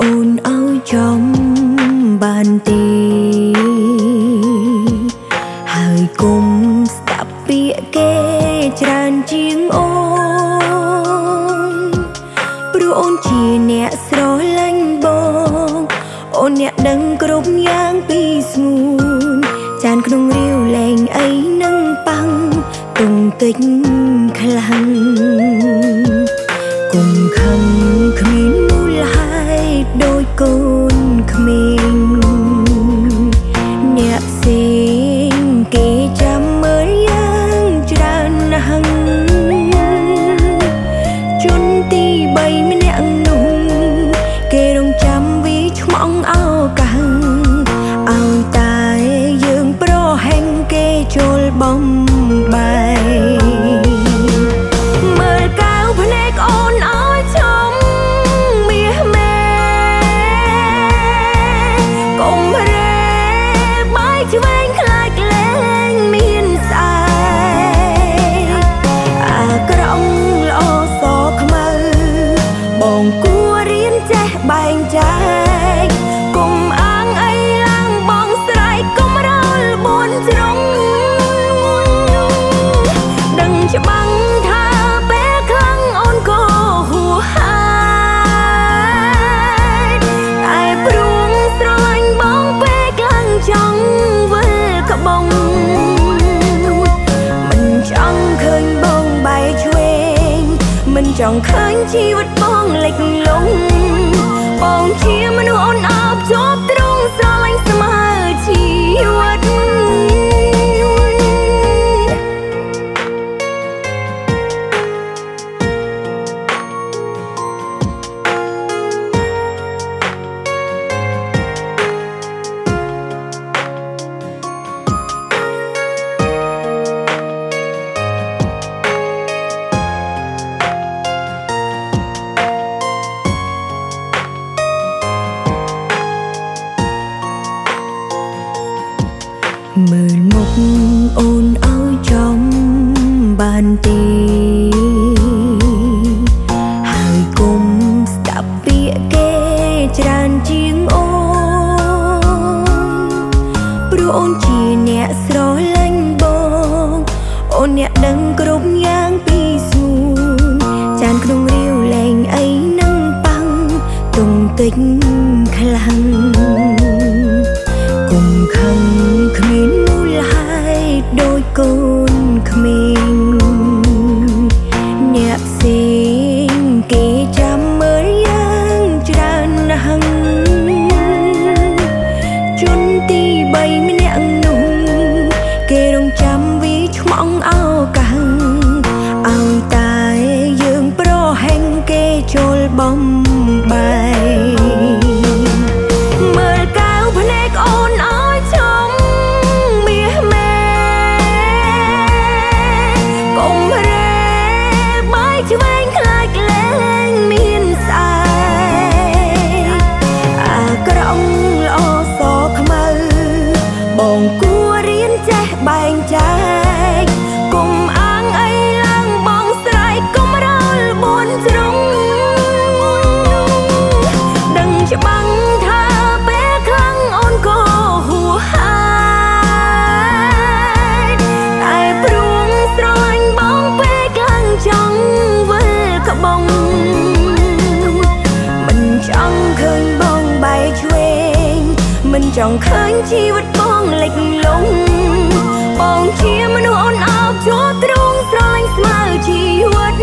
អូនឲ្យចំបានទេហើយគុំស្ដាប់ពាក្យគេច្រើនជាងអូនព្រោះអូនជាអ្នកស្រឡាញ់បងអូនអ្នកដឹងគ្រប់យ៉ាងពីស្ងួនចានក្នុងរាវលែងអីនឹងប៉ាំងទុំតិចខ្លាំង កូនក្មេង ចង់ឃើញជីវិតបងលិចលង់បងជាមនុស្សអូនអបជាប់ទ្រង់ស្រឡាញ់ស្មើជីវិត បានទេហើយគុំស្ដាប់ពាក្យគេច្រើនជាងអូនព្រោះអូនជាអ្នកស្រឡាញ់បងអូនអ្នកដឹងគ្រប់យ៉ាងពីស្ងួនចានក្នុងរាវលែងអីនឹងប៉ាំងទុំតិច ចូ ឃើញជីវិតបងលិចលង់បងជាមនុស្សអូនអោបជាប់ទ្រង់ស្រឡាញ់ស្មើជីវិត